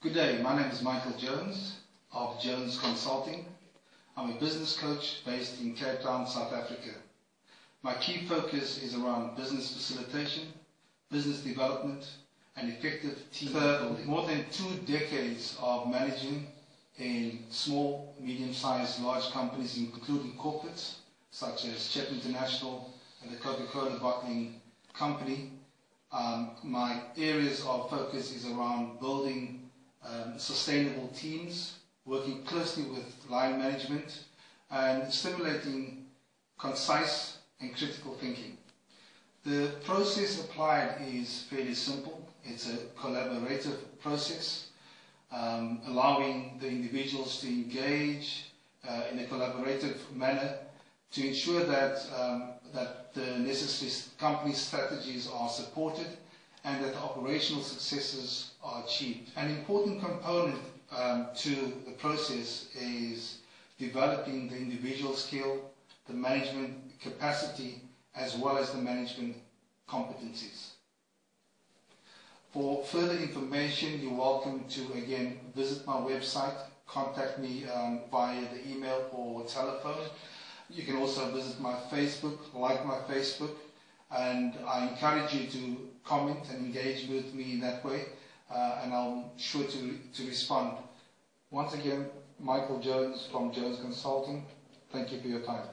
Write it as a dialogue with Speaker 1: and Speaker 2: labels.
Speaker 1: day, my name is Michael Jones of Jones Consulting. I'm a business coach based in Cape Town, South Africa. My key focus is around business facilitation, business development, and effective team building. More than two decades of managing in small, medium-sized, large companies, including corporates such as CHEP International and the Coca-Cola Bottling Company. Um, my areas of focus is around building um, sustainable teams, working closely with line management, and stimulating concise and critical thinking. The process applied is fairly simple. It's a collaborative process, um, allowing the individuals to engage uh, in a collaborative manner to ensure that, um, that the necessary company strategies are supported and that the operational successes are achieved. An important component um, to the process is developing the individual skill, the management capacity, as well as the management competencies. For further information, you're welcome to, again, visit my website, contact me um, via the email or telephone. You can also visit my Facebook, like my Facebook, and I encourage you to comment and engage with me in that way, uh, and I'm sure to, to respond. Once again, Michael Jones from Jones Consulting, thank you for your time.